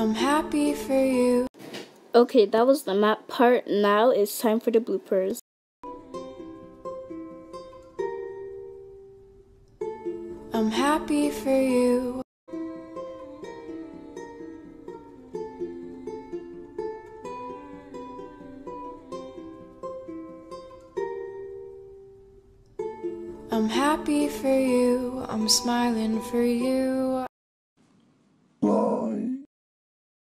I'm happy for you. Okay, that was the map part. Now it's time for the bloopers. I'm happy for you. I'm happy for you, I'm smiling for you.